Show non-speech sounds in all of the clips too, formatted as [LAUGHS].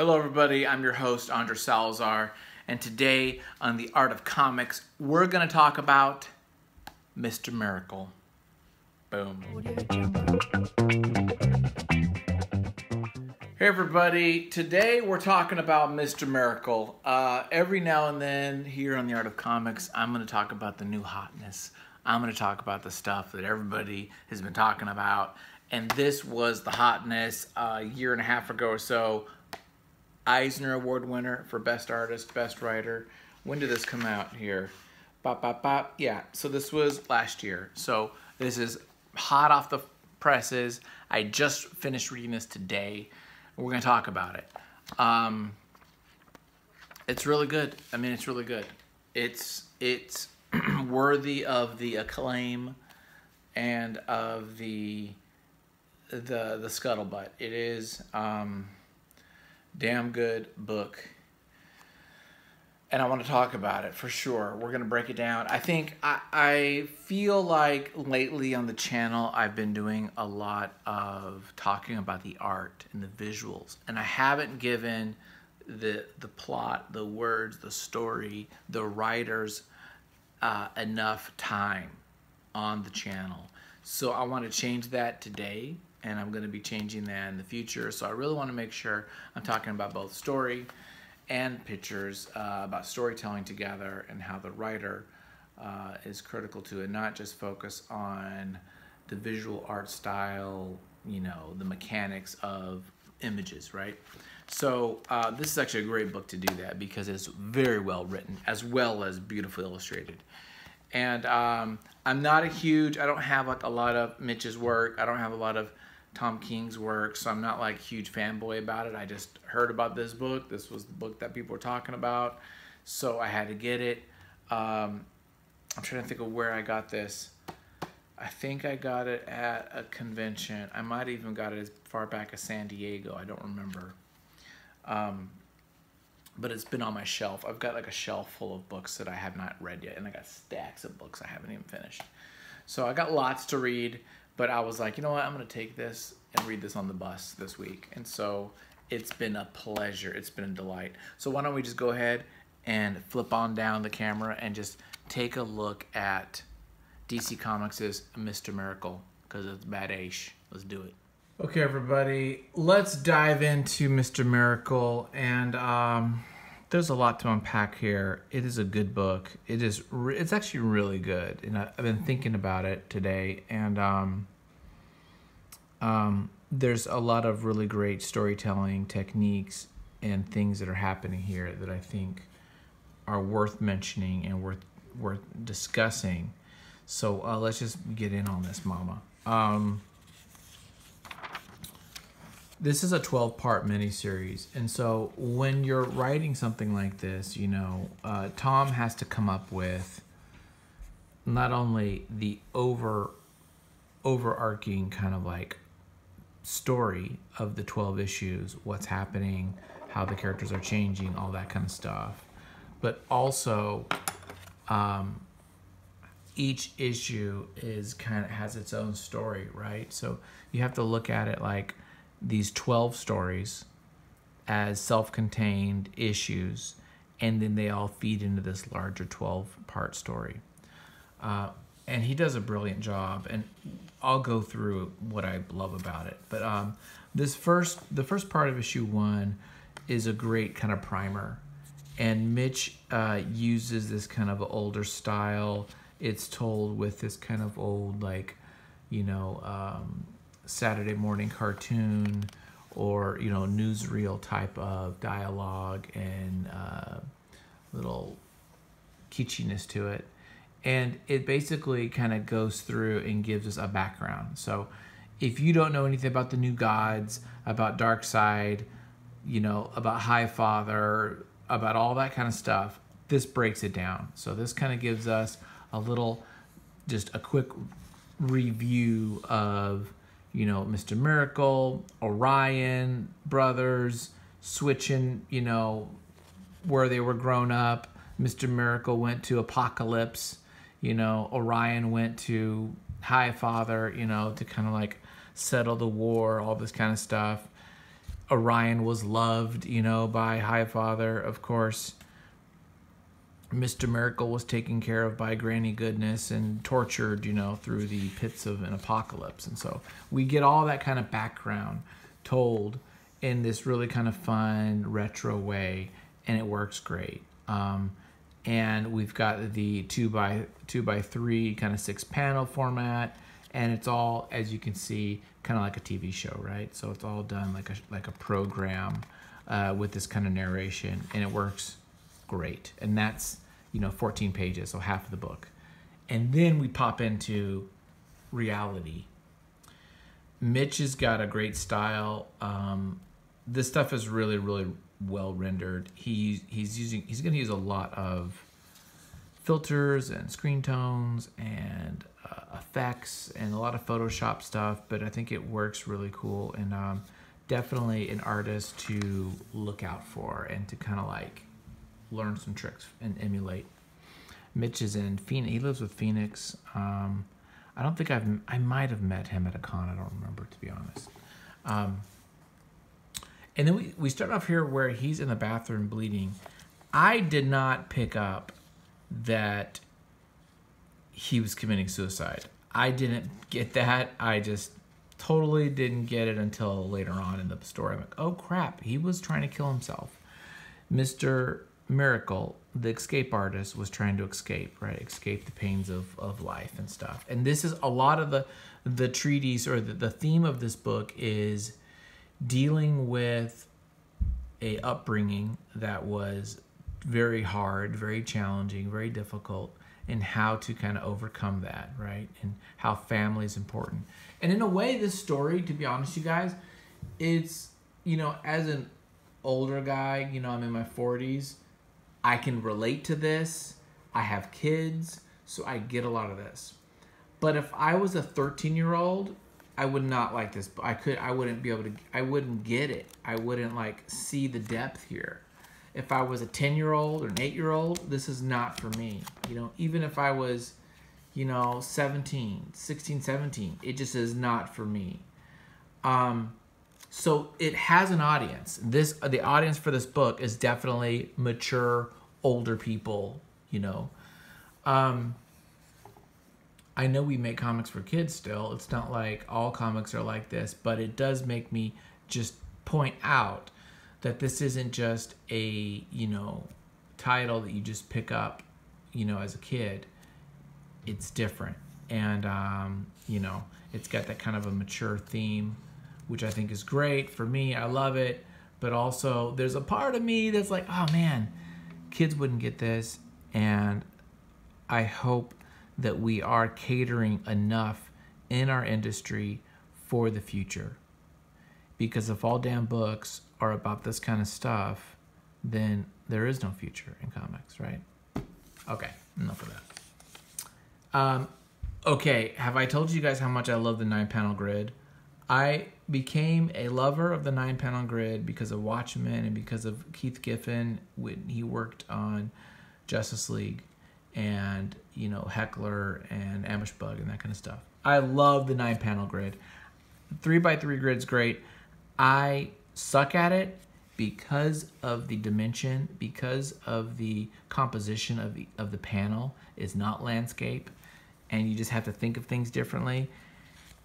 Hello, everybody. I'm your host, Andres Salazar, and today on The Art of Comics, we're going to talk about Mr. Miracle. Boom. Hey, everybody. Today we're talking about Mr. Miracle. Uh, every now and then here on The Art of Comics, I'm going to talk about the new hotness. I'm going to talk about the stuff that everybody has been talking about. And this was the hotness uh, a year and a half ago or so Eisner Award winner for Best Artist, Best Writer. When did this come out here? Bop, bop, bop. Yeah, so this was last year. So this is hot off the presses. I just finished reading this today. We're going to talk about it. Um, it's really good. I mean, it's really good. It's it's [CLEARS THROAT] worthy of the acclaim and of the the the scuttlebutt. It is. Um, damn good book. And I want to talk about it for sure. We're going to break it down. I think I, I feel like lately on the channel, I've been doing a lot of talking about the art and the visuals. And I haven't given the, the plot, the words, the story, the writers uh, enough time on the channel. So I want to change that today and I'm going to be changing that in the future. So I really want to make sure I'm talking about both story and pictures, uh, about storytelling together and how the writer uh, is critical to it, not just focus on the visual art style, you know, the mechanics of images, right? So uh, this is actually a great book to do that because it's very well written as well as beautifully illustrated. And um, I'm not a huge, I don't have like a lot of Mitch's work. I don't have a lot of Tom King's work, so I'm not like huge fanboy about it. I just heard about this book. This was the book that people were talking about, so I had to get it. Um, I'm trying to think of where I got this. I think I got it at a convention. I might even got it as far back as San Diego. I don't remember. Um, but it's been on my shelf. I've got like a shelf full of books that I have not read yet, and I got stacks of books I haven't even finished. So I got lots to read. But I was like, you know what? I'm going to take this and read this on the bus this week. And so it's been a pleasure. It's been a delight. So why don't we just go ahead and flip on down the camera and just take a look at DC Comics' Mr. Miracle because it's badass. Let's do it. Okay, everybody, let's dive into Mr. Miracle. And um, there's a lot to unpack here. It is a good book. It is. it's actually really good, and I, have been thinking about it today. And um, um, there's a lot of really great storytelling techniques and things that are happening here that I think are worth mentioning and worth worth discussing. So uh, let's just get in on this, Mama. Um, this is a 12 part miniseries. And so when you're writing something like this, you know, uh, Tom has to come up with not only the over overarching kind of like story of the 12 issues, what's happening, how the characters are changing, all that kind of stuff, but also um, each issue is kind of has its own story, right? So you have to look at it like these 12 stories as self-contained issues and then they all feed into this larger 12 part story. Uh, and he does a brilliant job and i'll go through what i love about it. But um, this first the first part of issue one is a great kind of primer. And mitch uh, uses this kind of older style. It's told with this kind of old like you know um, Saturday morning cartoon or you know newsreel type of dialogue and uh, little kitschiness to it. And it basically kind of goes through and gives us a background. So if you don't know anything about the new gods about Darkseid, you know about Highfather about all that kind of stuff this breaks it down. So this kind of gives us a little just a quick review of you know, Mr. Miracle, Orion brothers switching, you know, where they were grown up. Mr. Miracle went to Apokolips, you know, Orion went to Highfather, you know, to kind of like settle the war, all this kind of stuff. Orion was loved, you know, by Highfather, of course. Mr. Miracle was taken care of by Granny Goodness and tortured, you know, through the pits of an Apokolips. And so we get all that kind of background told in this really kind of fun retro way, and it works great. Um, and we've got the two by two by three kind of six panel format, and it's all, as you can see, kind of like a TV show, right? So it's all done like a like a program uh, with this kind of narration, and it works great. And that's you know 14 pages, so half of the book. And then we pop into reality. Mitch has got a great style. Um, this stuff is really really well rendered. He he's using he's going to use a lot of filters and screen tones and uh, effects and a lot of Photoshop stuff, but I think it works really cool and um, definitely an artist to look out for and to kind of like learn some tricks and emulate. Mitch is in Phoenix. He lives with Phoenix. Um, I don't think I've. I might have met him at a con. I don't remember to be honest. Um, and then we, we start off here where he's in the bathroom bleeding. I did not pick up that he was committing suicide. I didn't get that. I just totally didn't get it until later on in the story. I'm like, oh crap, he was trying to kill himself. Mr. Miracle, the escape artist, was trying to escape, right? Escape the pains of, of life and stuff. And this is a lot of the the treatise or the, the theme of this book is dealing with a upbringing that was very hard, very challenging, very difficult, and how to kind of overcome that, right? And how family is important. And in a way, this story, to be honest, you guys, it's, you know, as an older guy, you know, I'm in my 40s, I can relate to this. I have kids, so I get a lot of this. But if I was a 13 year old, I would not like this. I could, I wouldn't be able to, I wouldn't get it. I wouldn't like see the depth here if I was a 10 year old or an 8 year old, this is not for me. You know, even if I was, you know, 17, 16, 17, it just is not for me. Um, so it has an audience. This the audience for this book is definitely mature, older people, you know. Um, I know we make comics for kids still. It's not like all comics are like this, but it does make me just point out that this isn't just a you know title that you just pick up you know as a kid it's different and um, you know it's got that kind of a mature theme which i think is great for me i love it but also there's a part of me that's like oh man kids wouldn't get this and i hope that we are catering enough in our industry for the future because if all damn books are about this kind of stuff, then there is no future in comics, right? Okay, enough of that. Um, okay, have I told you guys how much I love the nine panel grid? I became a lover of the nine panel grid because of Watchmen and because of Keith Giffen when he worked on Justice League and you know Heckler and Ambush Bug and that kind of stuff. I love the nine panel grid. Three by three grid's great. I suck at it because of the dimension, because of the composition of the, of the panel is not landscape, and you just have to think of things differently.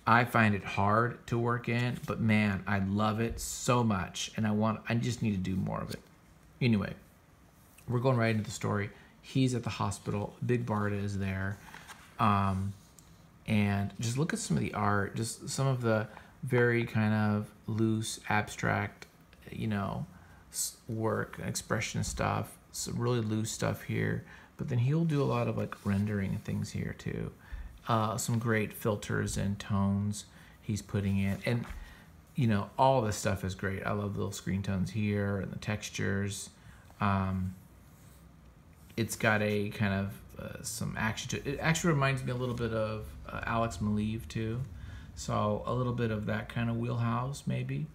I find it hard to work in, but man, I love it so much, and I want I just need to do more of it. Anyway, we're going right into the story. He's at the hospital. Big Barda is there, um, and just look at some of the art. Just some of the very kind of loose, abstract, you know, work, expression stuff. Some really loose stuff here, but then he'll do a lot of like rendering things here too. Uh, some great filters and tones he's putting in, and you know all this stuff is great. I love the little screen tones here and the textures. Um, it's got a kind of uh, some action to it. It actually reminds me a little bit of uh, Alex Maleev too. So a little bit of that kind of wheelhouse, maybe.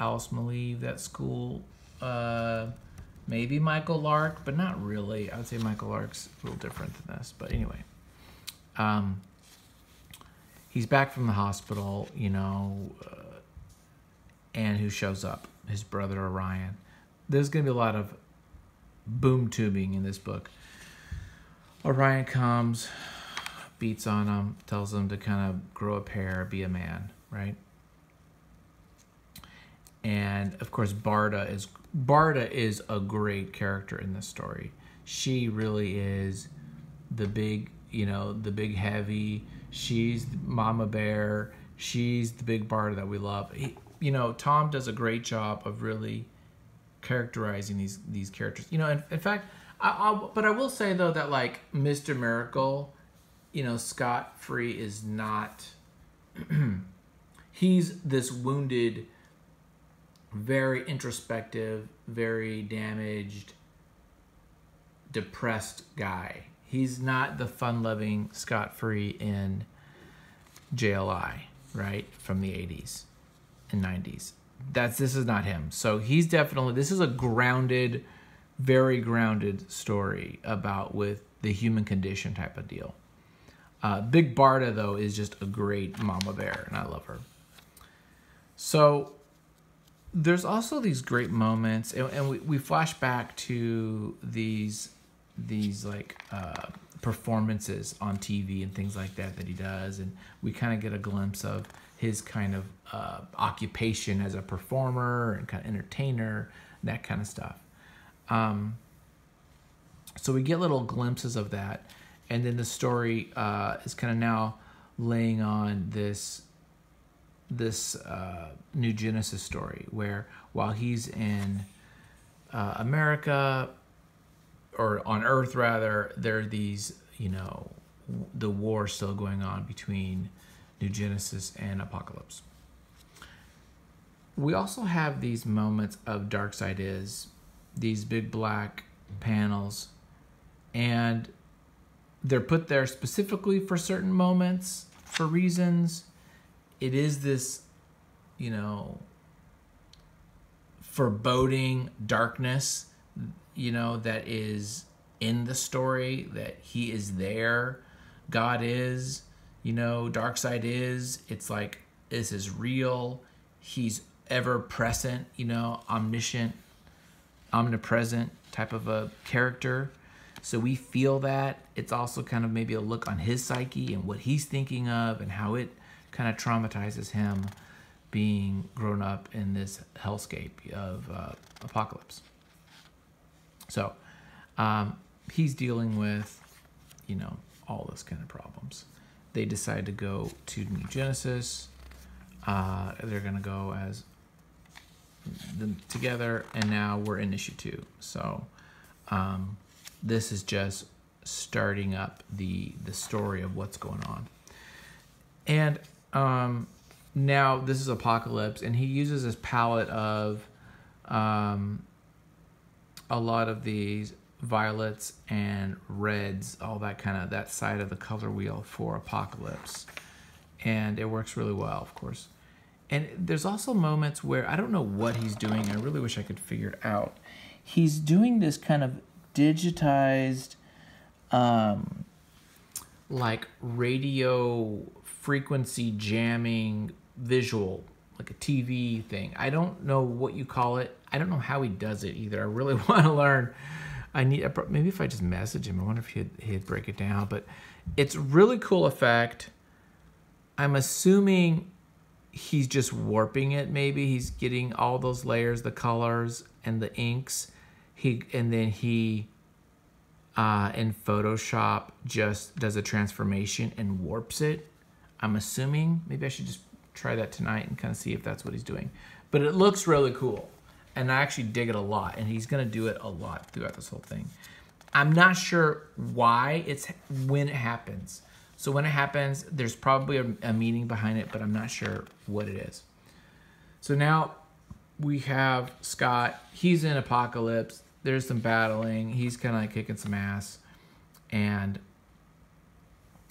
Alice Maleev, that school. Uh, maybe Michael Lark, but not really. I would say Michael Lark's a little different than this. But anyway, um, he's back from the hospital, you know, uh, and who shows up? his brother Orion. There's going to be a lot of boom tubing in this book. Orion comes, beats on him, tells him to kind of grow a pair, be a man, right? And of course, Barda is Barda is a great character in this story. She really is the big, you know, the big heavy. She's Mama Bear. She's the big Barda that we love. He, you know, Tom does a great job of really characterizing these these characters. You know, in, in fact, I, but I will say though that like Mr. Miracle, you know, Scott Free is not. [CLEARS THROAT] he's this wounded, very introspective, very damaged, depressed guy. He's not the fun-loving Scott Free in JLI, right, from the 80s and 90s. That's this is not him. So he's definitely this is a grounded, very grounded story about with the human condition type of deal. Uh, Big Barda though is just a great mama bear, and I love her. So there's also these great moments, and, and we, we flash back to these these like uh, performances on TV and things like that that he does, and we kind of get a glimpse of his kind of uh, occupation as a performer and kind of entertainer, that kind of stuff. Um, so we get little glimpses of that, and then the story uh, is kind of now laying on this this uh, new Genesis story where while he's in uh, America or on Earth rather, there are these you know the war still going on between New Genesis and Apokolips. We also have these moments of Darkseid is, these big black panels, and they're put there specifically for certain moments, for reasons. It is this, you know, foreboding darkness, you know, that is in the story, that he is there, God is you know, Darkseid is. It's like this is real. He's ever present, you know, omniscient, omnipresent type of a character. So we feel that. It's also kind of maybe a look on his psyche and what he's thinking of and how it kind of traumatizes him being grown up in this hellscape of uh, Apokolips. So um, he's dealing with, you know, all those kind of problems they decide to go to New Genesis. Uh, they're gonna go as them together, and now we're in issue two. So um, this is just starting up the the story of what's going on. And um, now this is Apokolips, and he uses this palette of um, a lot of these violets and reds, all that kind of that side of the color wheel for Apokolips. And it works really well, of course. And there's also moments where I don't know what he's doing. I really wish I could figure it out. He's doing this kind of digitized, um, like radio frequency jamming visual, like a TV thing. I don't know what you call it. I don't know how he does it either. I really [LAUGHS] want to learn I need maybe if I just message him, I wonder if he'd he'd break it down. But it's really cool effect. I'm assuming he's just warping it. Maybe he's getting all those layers, the colors and the inks. He and then he uh, in Photoshop just does a transformation and warps it. I'm assuming maybe I should just try that tonight and kind of see if that's what he's doing. But it looks really cool and I actually dig it a lot. And he's gonna do it a lot throughout this whole thing. I'm not sure why it's when it happens. So when it happens, there's probably a, a meaning behind it, but I'm not sure what it is. So now we have Scott. He's in Apokolips. There's some battling. He's kind of like kicking some ass and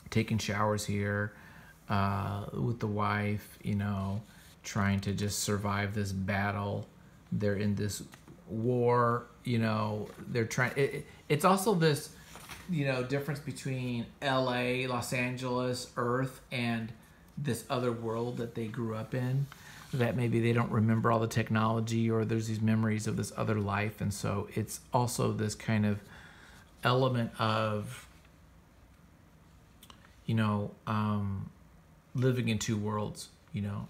taking showers here uh, with the wife, you know, trying to just survive this battle. They're in this war you know they're trying it, it's also this you know difference between la los angeles earth and this other world that they grew up in that maybe they don't remember all the technology or there's these memories of this other life. And so it's also this kind of element of you know um, living in two worlds you know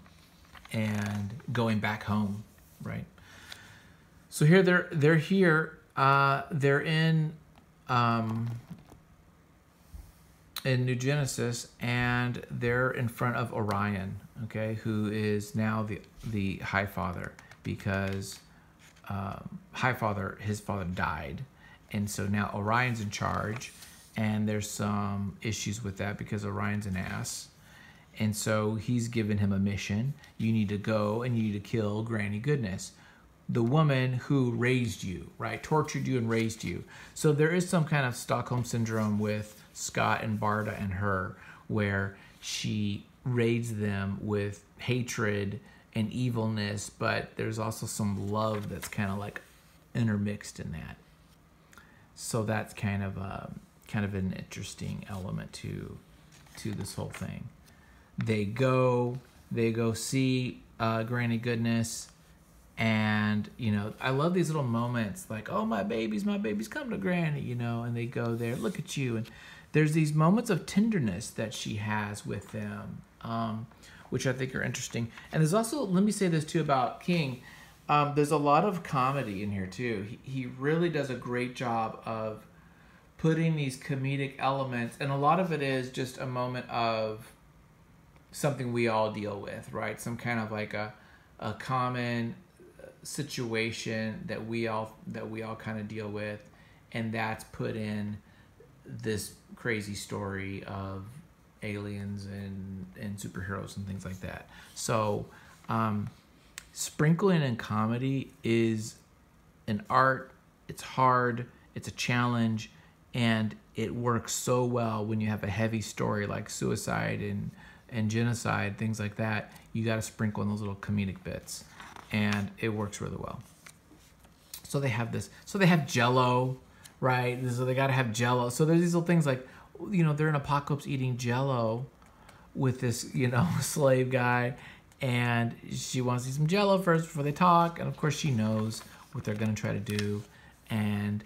and going back home right? So here they're they're here uh, they're in um, in New Genesis, and they're in front of Orion, okay, who is now the the Highfather because um, Highfather, his father died, and so now Orion's in charge, and there's some issues with that because Orion's an ass, and so he's given him a mission. You need to go and you need to kill Granny Goodness the woman who raised you, right? Tortured you and raised you. So there is some kind of Stockholm syndrome with Scott and Barda and her, where she raids them with hatred and evilness, but there's also some love that's kind of like intermixed in that. So that's kind of a kind of an interesting element to to this whole thing. They go, they go see uh, Granny Goodness and you know i love these little moments like oh my babies my babies come to granny you know and they go there look at you and there's these moments of tenderness that she has with them um, which i think are interesting. And there's also let me say this too about king um, there's a lot of comedy in here too. He, he really does a great job of putting these comedic elements and a lot of it is just a moment of something we all deal with right? Some kind of like a a common situation that we all that we all kind of deal with. And that's put in this crazy story of aliens and and superheroes and things like that. So um sprinkling in comedy is an art. It's hard. It's a challenge. And it works so well when you have a heavy story like suicide and and genocide things like that you got to sprinkle in those little comedic bits and it works really well. So they have this. So they have Jello, right? So they got to have Jello. So there's these little things like, you know, they're in Apokolips eating Jello with this, you know, [LAUGHS] slave guy, and she wants to eat some Jello first before they talk, and of course she knows what they're gonna try to do, and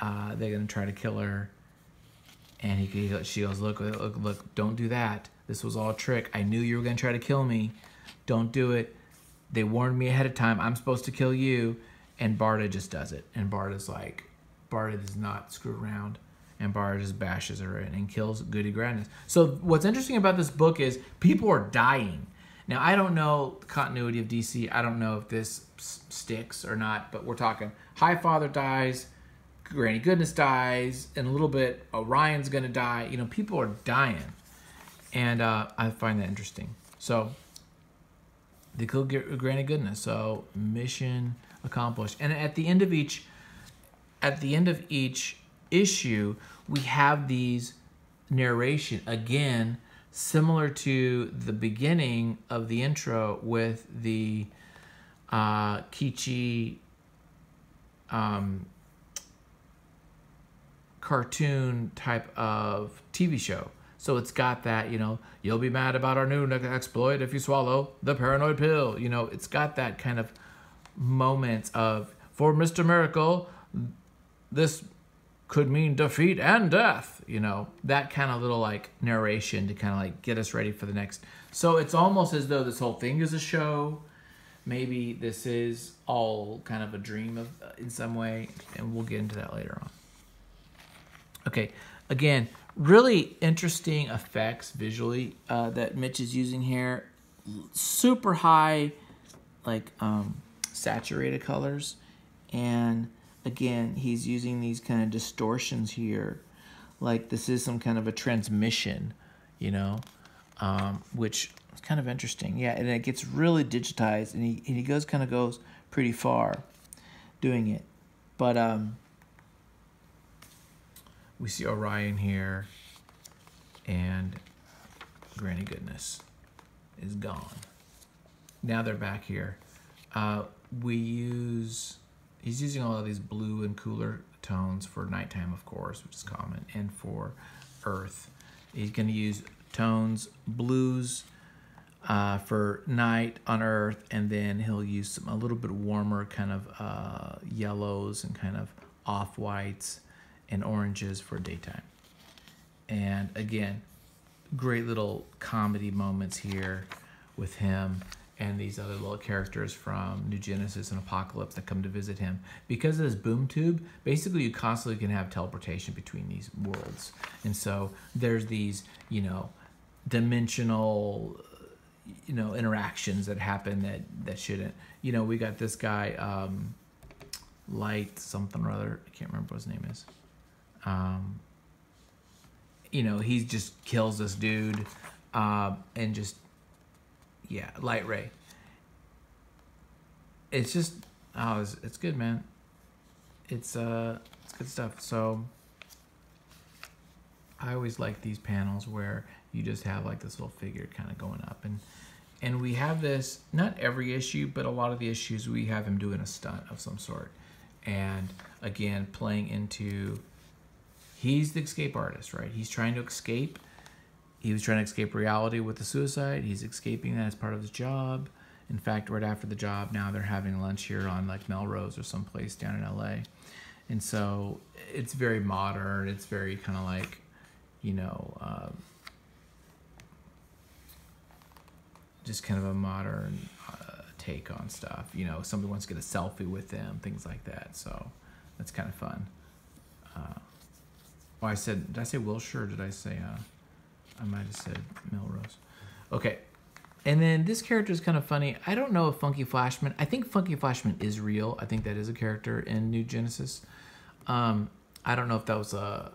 uh, they're gonna try to kill her. And he, she goes, look, look, look, don't do that. This was all a trick. I knew you were gonna try to kill me. Don't do it. They warned me ahead of time. I'm supposed to kill you. And Barda just does it. And Barda's like, Barda does not screw around. And Barda just bashes her in and kills Goody Grandness. So what's interesting about this book is people are dying. Now, I don't know the continuity of DC. I don't know if this sticks or not, but we're talking Highfather dies, Granny Goodness dies, and a little bit Orion's gonna die. You know, people are dying. And uh, I find that interesting. So could get granted goodness. So mission accomplished. And at the end of each, at the end of each issue, we have these narration again, similar to the beginning of the intro with the uh, Kichi um, cartoon type of TV show. So it's got that, you know, you'll be mad about our new exploit if you swallow the paranoid pill. You know, it's got that kind of moment of, for Mr. Miracle, this could mean defeat and death. You know, that kind of little like narration to kind of like get us ready for the next. So it's almost as though this whole thing is a show. Maybe this is all kind of a dream of uh, in some way, and we'll get into that later on. Okay, again, really interesting effects visually uh, that Mitch is using here. Super high, like um, saturated colors, and again, he's using these kind of distortions here, like this is some kind of a transmission, you know, um, which is kind of interesting. Yeah, and it gets really digitized, and he and he goes kind of goes pretty far, doing it, but um we see Orion here, and Granny Goodness is gone. Now they're back here. Uh, we use, he's using all of these blue and cooler tones for nighttime, of course, which is common, and for Earth. He's going to use tones, blues, uh, for night on Earth, and then he'll use some a little bit warmer kind of uh, yellows and kind of off whites and oranges for daytime. And again, great little comedy moments here with him and these other little characters from New Genesis and Apokolips that come to visit him. Because of this boom tube, basically you constantly can have teleportation between these worlds. And so there's these, you know, dimensional you know interactions that happen that that shouldn't you know we got this guy um light something or other i can't remember what his name is um you know he just kills this dude uh, and just yeah, Lightray. It's just oh, it's, it's good, man. It's uh, it's good stuff. So I always like these panels where you just have like this little figure kind of going up and and we have this not every issue but a lot of the issues we have him doing a stunt of some sort and again playing into he's the escape artist right he's trying to escape he was trying to escape reality with the suicide. He's escaping that as part of his job. In fact, right after the job, now they're having lunch here on like Melrose or someplace down in LA. And so it's very modern. It's very kind of like, you know, uh, just kind of a modern uh, take on stuff. You know, somebody wants to get a selfie with them, things like that. So that's kind of fun. Oh, I said, did I say Wilshire? did I say? Uh, I might have said Melrose. Okay. And then this character is kind of funny. I don't know if Funky Flashman. I think Funky Flashman is real. I think that is a character in New Genesis. Um, I don't know if that was a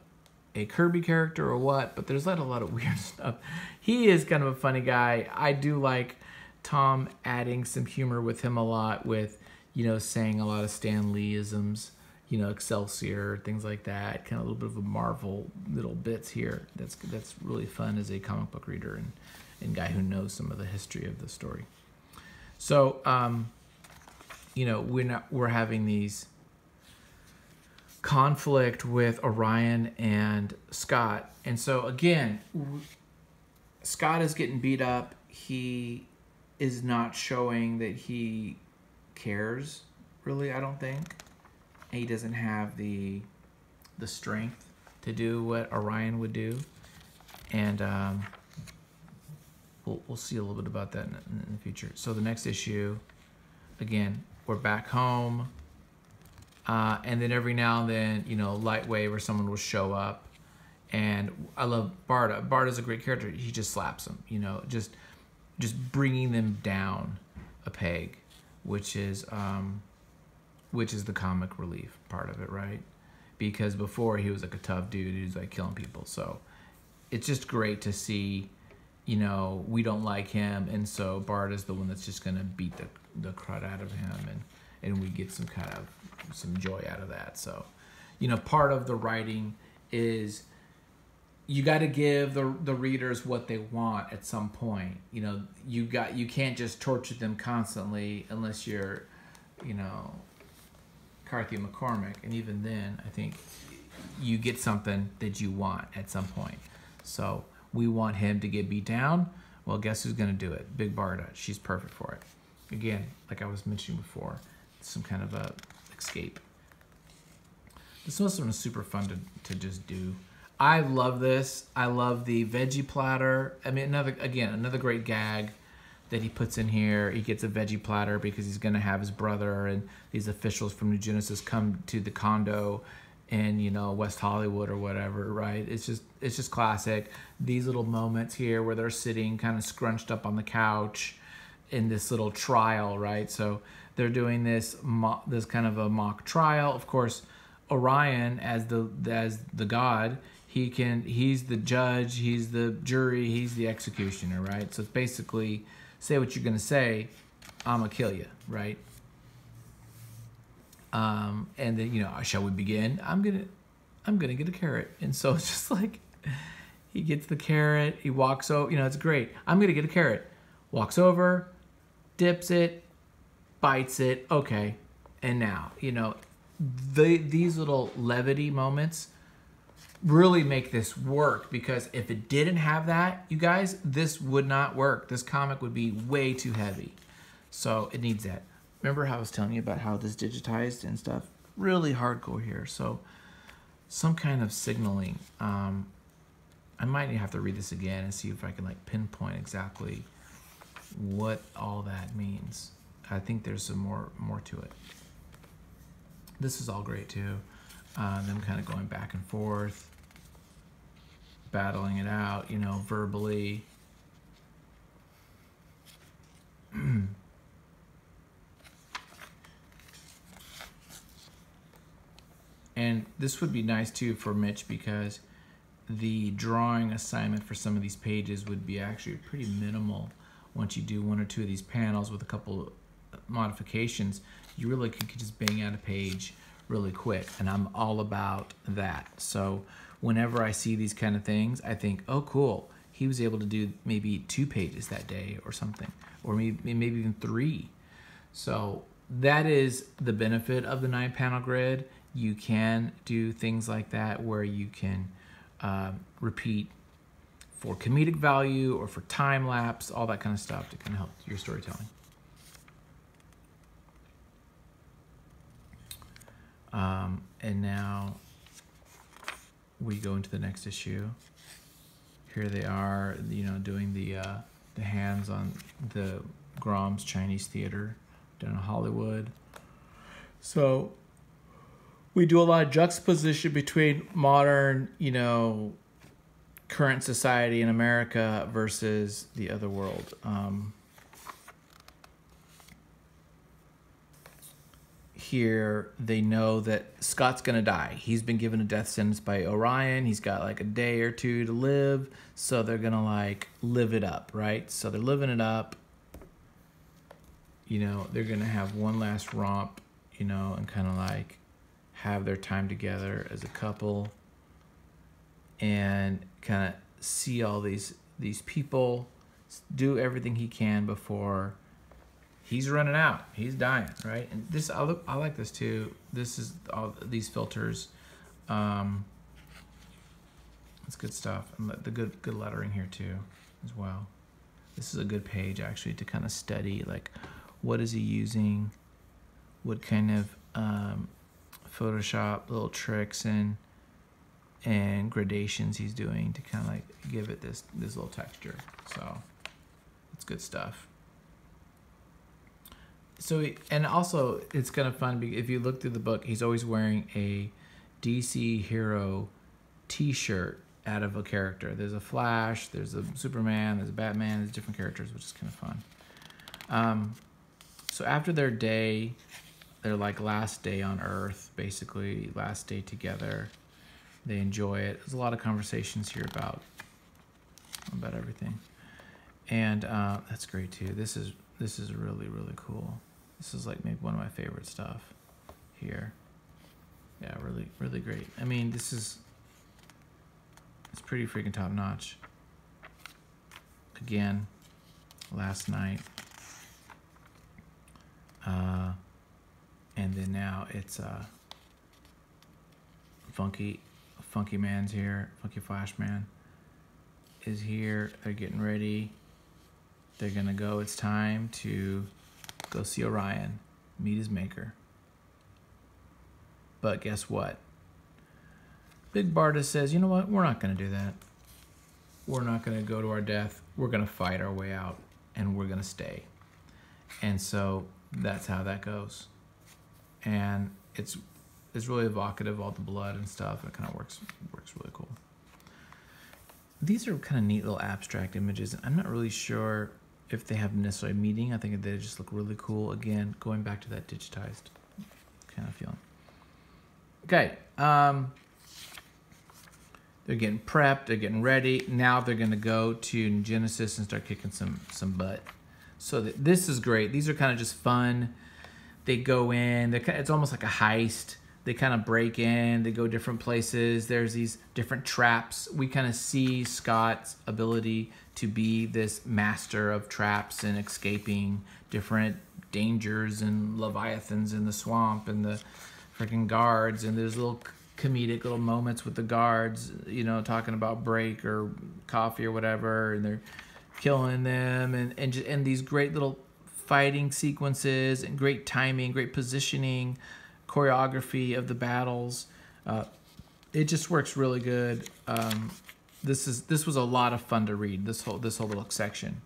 a Kirby character or what, but there's like a lot of [LAUGHS] weird stuff. He is kind of a funny guy. I do like Tom adding some humor with him a lot with, you know, saying a lot of Stan Lee-isms you know, Excelsior, things like that. Kind of a little bit of a Marvel little bits here. That's that's really fun as a comic book reader and and guy who knows some of the history of the story. So, um, you know, we're not we're having these conflict with Orion and Scott, and so again, Scott is getting beat up. He is not showing that he cares really. I don't think he doesn't have the the strength to do what Orion would do, and um, we'll we'll see a little bit about that in, in the future. So the next issue, again, we're back home, uh, and then every now and then, you know, Lightwave or someone will show up, and I love Barda. Barda's a great character. He just slaps them, you know, just just bringing them down a peg, which is. Um, which is the comic relief part of it, right? Because before he was like a tough dude who's like killing people. So it's just great to see, you know, we don't like him, and so Bart is the one that's just gonna beat the the crud out of him, and and we get some kind of some joy out of that. So, you know, part of the writing is you got to give the the readers what they want at some point. You know, you got you can't just torture them constantly unless you're, you know, McCarthy McCormick, and even then, I think you get something that you want at some point. So we want him to get beat down. Well, guess who's going to do it? Big Barda. She's perfect for it. Again, like I was mentioning before, some kind of a escape. This was one super fun to, to just do. I love this. I love the veggie platter. I mean, another again, another great gag that he puts in here. He gets a veggie platter because he's going to have his brother and these officials from New Genesis come to the condo in you know West Hollywood or whatever, right? It's just it's just classic. These little moments here where they're sitting kind of scrunched up on the couch in this little trial, right? So they're doing this this kind of a mock trial. Of course, Orion as the as the god, he can he's the judge, he's the jury, he's the executioner, right? So it's basically say what you're gonna say, I'm gonna kill you, right? Um, and then you know, shall we begin? I'm gonna, I'm gonna get a carrot, [LAUGHS] and so it's just like he gets the carrot, he walks over, you know, it's great. I'm gonna get a carrot, walks over, dips it, bites it, okay, and now you know, the these little levity moments really make this work because if it didn't have that, you guys, this would not work. This comic would be way too heavy. So it needs that. Remember how I was telling you about how this digitized and stuff? Really hardcore here. So some kind of signaling. Um, I might have to read this again and see if I can like pinpoint exactly what all that means. I think there's some more more to it. This is all great too. Uh, them kind of going back and forth, battling it out, you know, verbally. [CLEARS THROAT] and this would be nice too for Mitch because the drawing assignment for some of these pages would be actually pretty minimal once you do one or two of these panels with a couple modifications you really could just bang out a page really quick and i'm all about that so whenever i see these kind of things i think oh cool. He was able to do maybe two pages that day or something or maybe, maybe even three. So that is the benefit of the nine panel grid. You can do things like that where you can uh, repeat for comedic value or for time lapse, all that kind of stuff to kind of help your storytelling. Um, and now we go into the next issue. Here they are, you know, doing the uh, the hands on the Grauman's Chinese Theater down in Hollywood. So we do a lot of juxtaposition between modern, you know, current society in America versus the other world. Um, here, they know that Scott's gonna die. He's been given a death sentence by Orion. He's got like a day or two to live, so they're gonna like live it up, right? So they're living it up. You know, they're gonna have one last romp, you know, and kind of like have their time together as a couple and kind of see all these these people do everything he can before he's running out. He's dying right? And this i look i like this too. This is all these filters. Um it's good stuff. And the good good lettering here too as well. This is a good page actually to kind of study like what is he using? What kind of um, Photoshop little tricks and and gradations he's doing to kind of like give it this this little texture. So it's good stuff. So and also it's kind of fun if you look through the book, he's always wearing a DC hero T-shirt out of a character. There's a Flash, there's a Superman, there's a Batman, there's different characters, which is kind of fun. Um, so after their day their like last day on Earth, basically last day together. They enjoy it. There's a lot of conversations here about about everything, and uh, that's great too. This is this is really really cool. This is like maybe one of my favorite stuff here. Yeah, really really great. I mean, this is it's pretty freaking top notch. Again, last night. Uh, and then now it's uh funky funky man's here Funky Flashman is here they're getting ready they're gonna go it's time to go see orion meet his maker. But guess what? Big barda says you know what? We're not gonna do that. We're not gonna go to our death. We're gonna fight our way out and we're gonna stay. And so that's how that goes. And it's it's really evocative, all the blood and stuff. It kind of works works really cool. These are kind of neat little abstract images. I'm not really sure if they have necessarily meeting, I think they just look really cool. Again, going back to that digitized kind of feeling. Okay, um, they're getting prepped. They're getting ready. Now they're gonna go to Genesis and start kicking some some butt. So th this is great. These are kind of just fun they go in. It's almost like a heist. They kind of break in. They go different places. There's these different traps. We kind of see Scott's ability to be this master of traps and escaping different dangers and leviathans in the swamp and the freaking guards and there's little comedic little moments with the guards, you know, talking about break or coffee or whatever, and they're killing them, and and just, and these great little fighting sequences and great timing, great positioning, choreography of the battles. Uh, it just works really good. Um, this is this was a lot of fun to read. This whole this whole little section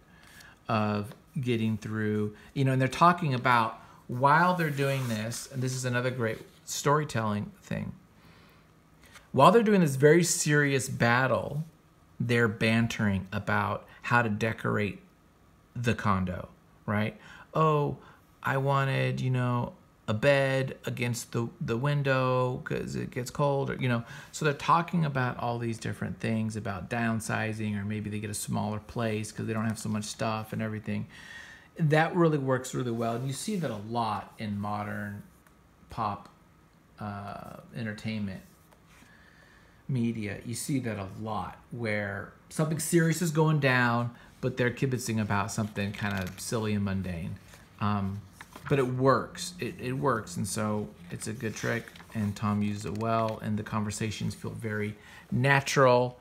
of getting through, you know, and they're talking about while they're doing this, and this is another great storytelling thing. While they're doing this very serious battle, they're bantering about how to decorate the condo, right? Oh, I wanted, you know, a bed against the, the window because it gets cold or you know so they're talking about all these different things about downsizing or maybe they get a smaller place because they don't have so much stuff and everything. That really works really well and you see that a lot in modern pop uh, entertainment media. You see that a lot where something serious is going down but they're kibitzing about something kind of silly and mundane. Um, but it works. It, it works, and so it's a good trick. And Tom uses it well, and the conversations feel very natural,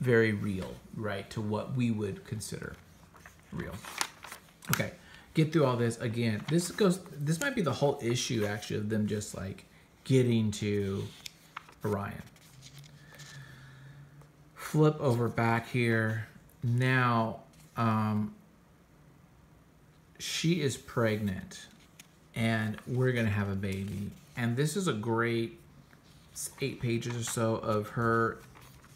very real, right to what we would consider real. Okay, get through all this again. This goes. This might be the whole issue, actually, of them just like getting to Orion. Flip over back here. Now, um, she is pregnant and we're gonna have a baby. And this is a great eight pages or so of her,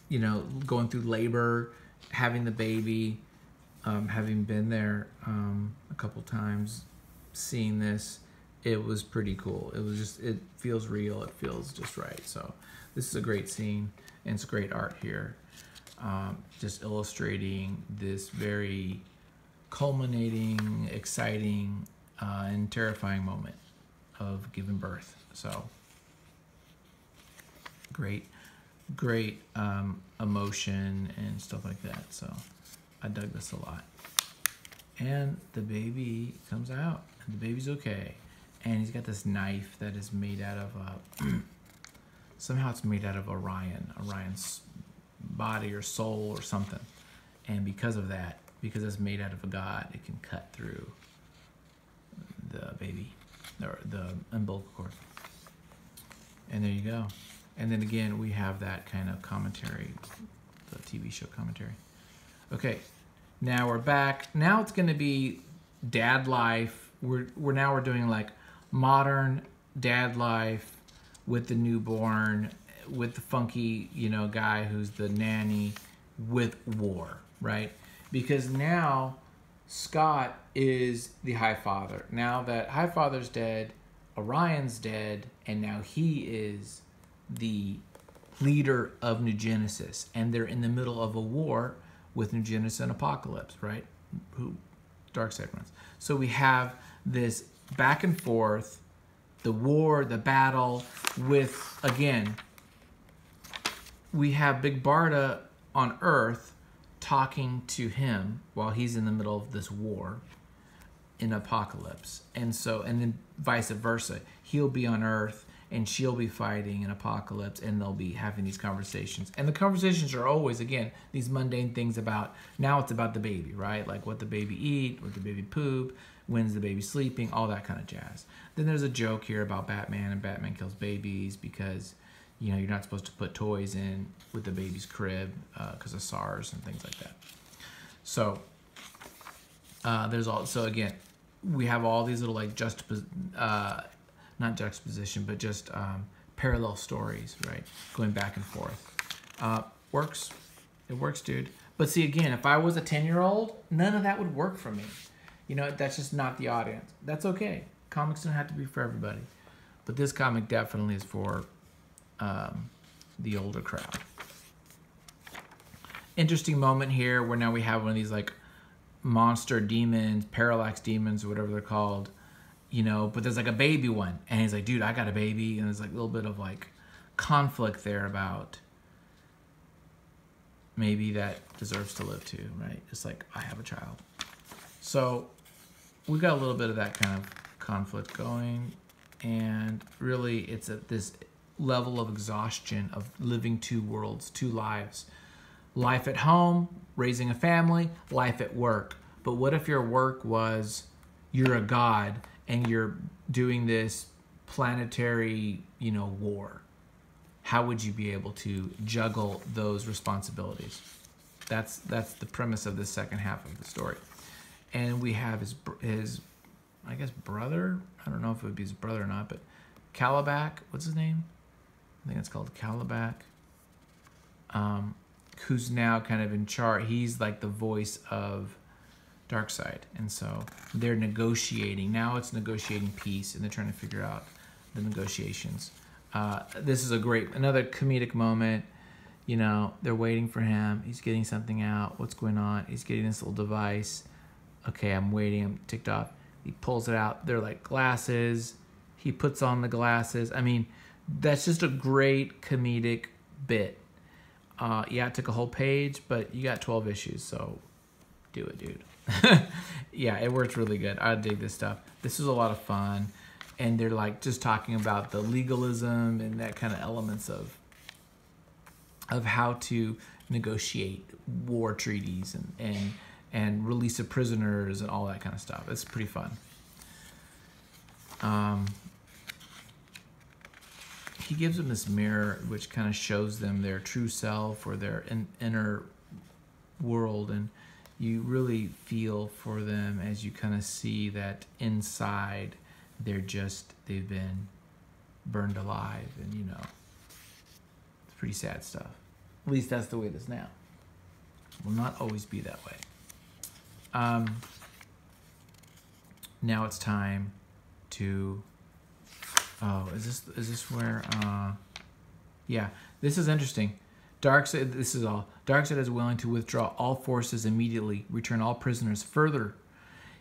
you know, going through labor, having the baby, um, having been there um, a couple times, seeing this. It was pretty cool. It was just, it feels real. It feels just right. So this is a great scene, and it's great art here. Um, just illustrating this very culminating, exciting uh, and terrifying moment of giving birth. So great, great um, emotion and stuff like that. So I dug this a lot. And the baby comes out, and the baby's okay. And he's got this knife that is made out of, uh, [CLEARS THROAT] somehow it's made out of Orion, Orion's body or soul or something. And because of that, because it's made out of a god, it can cut through the baby, or the umbilical cord. And there you go. And then again, we have that kind of commentary, the TV show commentary. Okay, now we're back. Now it's going to be dad life. We're we're now we're doing like modern dad life with the newborn, with the funky you know guy who's the nanny, with war, right? Because now Scott is the Highfather. Now that Highfather's dead, Orion's dead, and now he is the leader of New Genesis. And they're in the middle of a war with New Genesis and Apokolips, right? Who Darkseid runs. So we have this back and forth, the war, the battle, with again, we have Big Barda on Earth talking to him while he's in the middle of this war in Apokolips. And so and then vice versa. He'll be on earth and she'll be fighting in Apokolips and they'll be having these conversations. And the conversations are always again these mundane things about now it's about the baby right? Like what the baby eat what the baby poop when's the baby sleeping all that kind of jazz. Then there's a joke here about batman and batman kills babies because you know, you're not supposed to put toys in with the baby's crib because uh, of SARS and things like that. So uh, there's all, so again, we have all these little like just, uh, not juxtaposition, but just um, parallel stories, right? Going back and forth. Uh, works. It works, dude. But see, again, if I was a 10 year old, none of that would work for me. You know, that's just not the audience. That's okay. Comics don't have to be for everybody. But this comic definitely is for um, the older crowd. Interesting moment here where now we have one of these like monster demons, parallax demons, or whatever they're called, you know, but there's like a baby one. And he's like, dude, I got a baby. And there's like a little bit of like conflict there about maybe that deserves to live too, right? It's like, I have a child. So we got a little bit of that kind of conflict going. And really, it's a, this level of exhaustion of living two worlds, two lives. Life at home, raising a family, life at work. But what if your work was you're a god and you're doing this planetary, you know, war? How would you be able to juggle those responsibilities? That's that's the premise of the second half of the story. And we have his his I guess brother. I don't know if it would be his brother or not, but Kalibak, what's his name? I think it's called Kalibak. Um, who's now kind of in charge. He's like the voice of Darkseid, and so they're negotiating. Now it's negotiating peace, and they're trying to figure out the negotiations. Uh, this is a great another comedic moment. You know, they're waiting for him. He's getting something out. What's going on? He's getting this little device. Okay, I'm waiting. I'm ticked off. He pulls it out. They're like glasses. He puts on the glasses. I mean, that's just a great comedic bit. Uh, yeah, it took a whole page, but you got 12 issues, so do it, dude. [LAUGHS] yeah, it worked really good. I dig this stuff. This is a lot of fun. And they're like just talking about the legalism and that kind of elements of of how to negotiate war treaties and, and and release of prisoners and all that kind of stuff. It's pretty fun. Um, he gives them this mirror which kind of shows them their true self or their in, inner world and you really feel for them as you kind of see that inside they're just they've been burned alive and you know it's pretty sad stuff. At least that's the way it is now. Will not always be that way. Um, now it's time to Oh, is this is this where? Uh, yeah, this is interesting. Darkseid. This is all. Darkseid is willing to withdraw all forces immediately, return all prisoners. Further,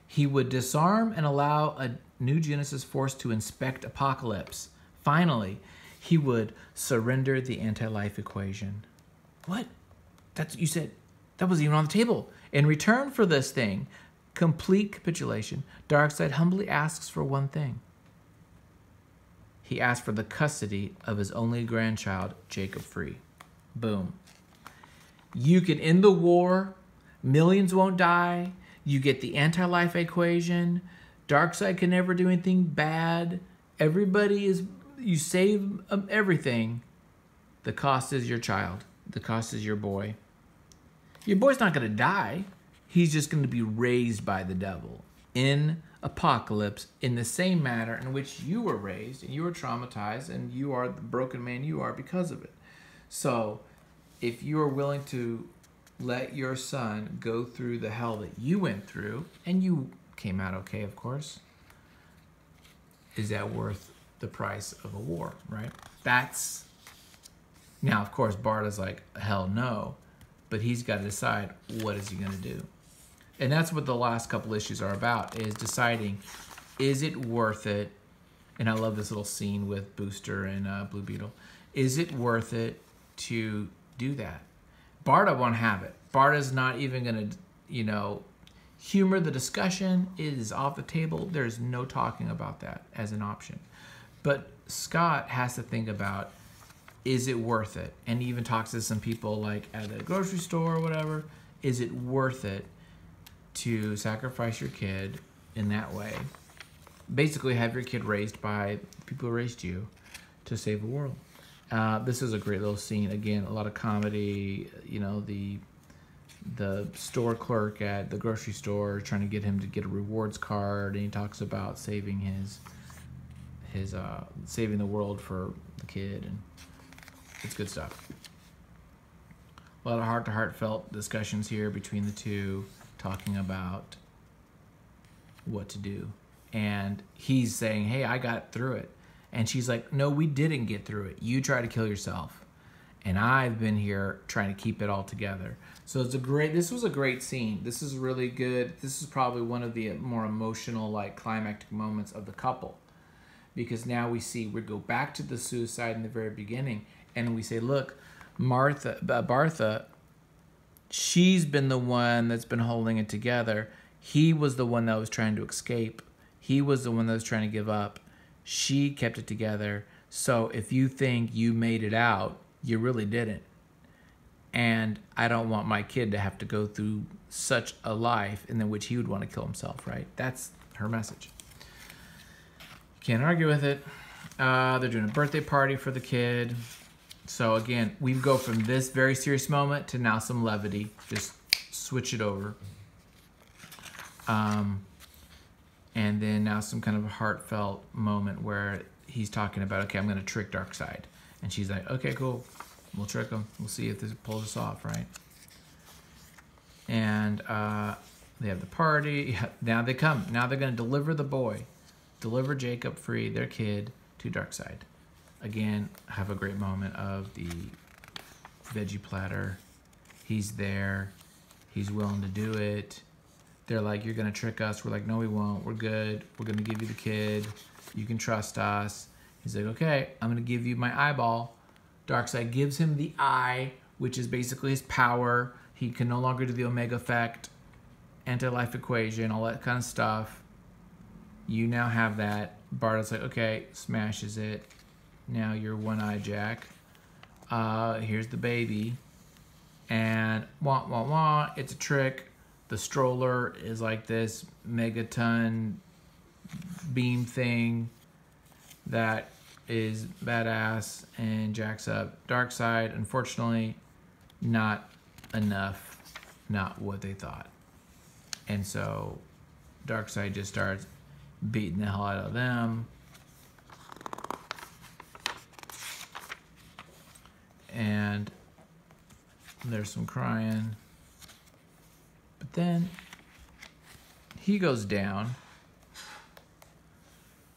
he would disarm and allow a new Genesis force to inspect Apokolips. Finally, he would surrender the anti-life equation. What? That's you said. That was even on the table. In return for this thing, complete capitulation, Darkseid humbly asks for one thing he asked for the custody of his only grandchild, Jacob Free. Boom. You can end the war, millions won't die, you get the anti life equation, Darkseid can never do anything bad, everybody is, you save um, everything. The cost is your child, the cost is your boy. Your boy's not going to die, he's just going to be raised by the devil in Apokolips in the same manner in which you were raised and you were traumatized and you are the broken man you are because of it. So, if you are willing to let your son go through the hell that you went through and you came out okay, of course, is that worth the price of a war, right? That's now, of course, Barda's like, hell no, but he's got to decide what is he going to do and that's what the last couple issues are about is deciding is it worth it? And i love this little scene with booster and uh, blue beetle. Is it worth it to do that? Barda won't have it. Barda's not even gonna you know humor the discussion. It is off the table. There's no talking about that as an option. But scott has to think about is it worth it? And he even talks to some people like at the grocery store or whatever. Is it worth it to sacrifice your kid in that way. Basically, have your kid raised by people who raised you to save the world. Uh, this is a great little scene. Again, a lot of comedy. You know, the the store clerk at the grocery store trying to get him to get a rewards card, and he talks about saving his his uh, saving the world for the kid, and it's good stuff. A lot of heart to heartfelt discussions here between the two talking about what to do. And he's saying, Hey, I got through it. And she's like, No, we didn't get through it. You tried to kill yourself. And I've been here trying to keep it all together. So it's a great, this was a great scene. This is really good. This is probably one of the more emotional, like climactic moments of the couple. Because now we see, we go back to the suicide in the very beginning and we say, Look, Martha, uh, Bartha she's been the one that's been holding it together. He was the one that was trying to escape. He was the one that was trying to give up. She kept it together. So if you think you made it out, you really didn't. And I don't want my kid to have to go through such a life in which he would want to kill himself, right? That's her message. Can't argue with it. Uh, they're doing a birthday party for the kid. So again, we go from this very serious moment to now some levity. Just switch it over. Um, and then now some kind of a heartfelt moment where he's talking about, okay, I'm going to trick Darkseid. And she's like, okay, cool. We'll trick him. We'll see if this pulls us off, right? And uh, they have the party. [LAUGHS] Now they come. Now they're going to deliver the boy, deliver Jacob free, their kid, to Darkseid. Again, have a great moment of the veggie platter. He's there. He's willing to do it. They're like, you're going to trick us. We're like, no, we won't. We're good. We're going to give you the kid. You can trust us. He's like, okay, I'm going to give you my eyeball. Darkseid gives him the eye, which is basically his power. He can no longer do the Omega effect, anti-life equation, all that kind of stuff. You now have that. Barda's like, okay, smashes it. Now you're one-eye Jack. Uh, here's the baby. And wah, wah, wah, it's a trick. The stroller is like this megaton beam thing that is badass and jacks up Darkseid. Unfortunately, not enough, not what they thought. And so Darkseid just starts beating the hell out of them. And there's some crying. But then he goes down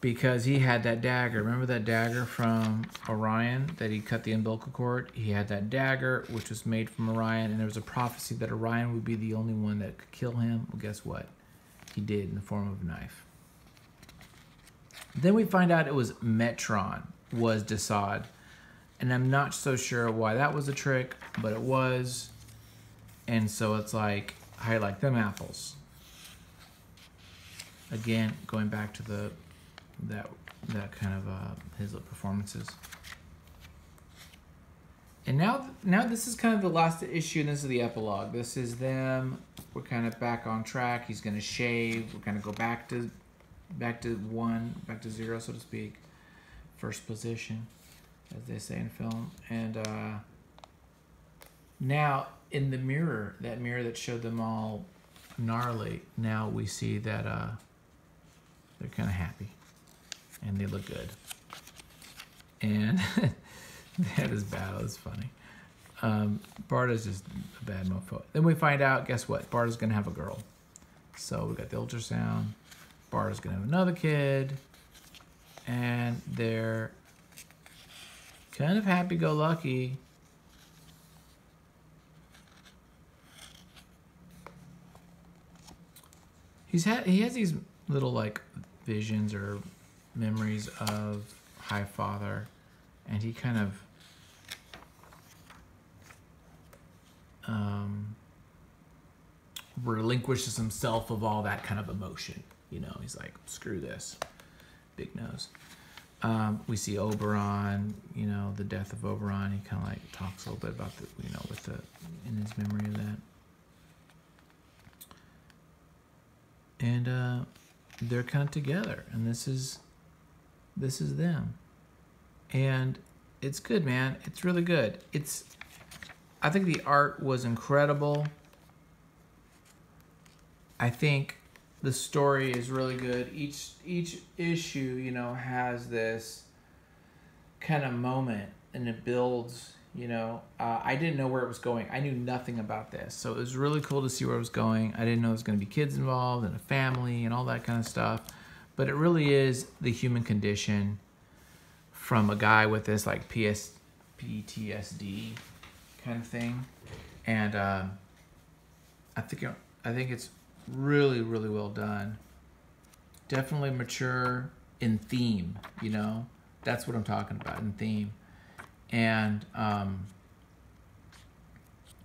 because he had that dagger. Remember that dagger from Orion that he cut the umbilical cord? He had that dagger, which was made from Orion, and there was a prophecy that Orion would be the only one that could kill him. Well, guess what? He did in the form of a knife. Then we find out it was Metron was Desaad. And I'm not so sure why that was a trick, but it was. And so it's like, I like them apples. Again, going back to the that that kind of uh, his performances. And now, now this is kind of the last issue, and this is the epilogue. This is them. We're kind of back on track. He's gonna shave. We're gonna go back to, back to one, back to zero, so to speak. First position, as they say in film. And uh, now in the mirror, that mirror that showed them all gnarly, now we see that uh, they're kind of happy and they look good. And [LAUGHS] that is bad. That's funny. Um, is just a bad mofo. Then we find out, guess what? Bart is gonna have a girl. So we got the ultrasound. Bart is gonna have another kid, and they're kind of happy-go-lucky. He's had he has these little like visions or memories of Highfather, and he kind of um, relinquishes himself of all that kind of emotion. You know, he's like, screw this, big nose. Um, we see Oberon, you know, the death of Oberon. He kind of like talks a little bit about the, you know, with the in his memory of that. And uh, they're kind of together, and this is this is them. And it's good, man. It's really good. It's I think the art was incredible. I think the story is really good. Each each issue, you know, has this kind of moment and it builds, you know. Uh, I didn't know where it was going. I knew nothing about this. So it was really cool to see where it was going. I didn't know there was going to be kids involved and a family and all that kind of stuff but it really is the human condition from a guy with this like PS, PTSD kind of thing, and uh, I think I think it's really really well done. Definitely mature in theme, you know. That's what I'm talking about in theme, and um,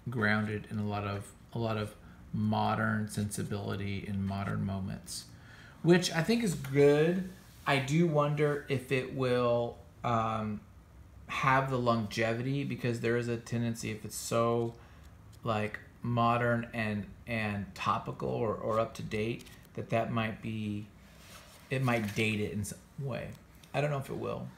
grounded in a lot of a lot of modern sensibility in modern moments which I think is good. I do wonder if it will um, have the longevity because there is a tendency if it's so like modern and and topical or, or up to date that that might be it might date it in some way. I don't know if it will.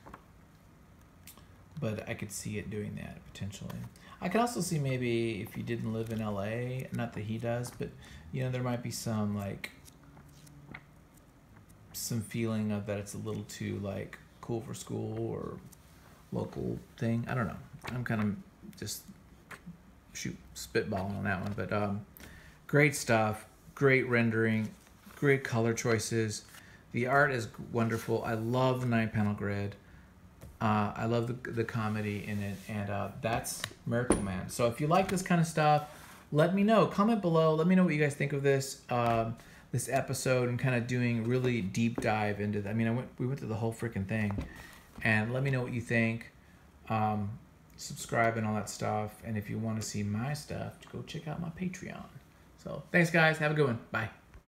But i could see it doing that potentially. I could also see maybe if you didn't live in la not that he does but you know there might be some like some feeling of that it's a little too like cool for school or local thing. I don't know. I'm kind of just shoot spitballing on that one, but um, great stuff, great rendering, great color choices. The art is wonderful. I love the nine panel grid. Uh, I love the, the comedy in it, and uh, that's Miracle Man. So if you like this kind of stuff, let me know. Comment below. Let me know what you guys think of this um, this episode and kind of doing really deep dive into. I mean, I went we went through the whole freaking thing, and let me know what you think. Um, subscribe and all that stuff. And if you want to see my stuff, go check out my Patreon. So thanks, guys. Have a good one. Bye.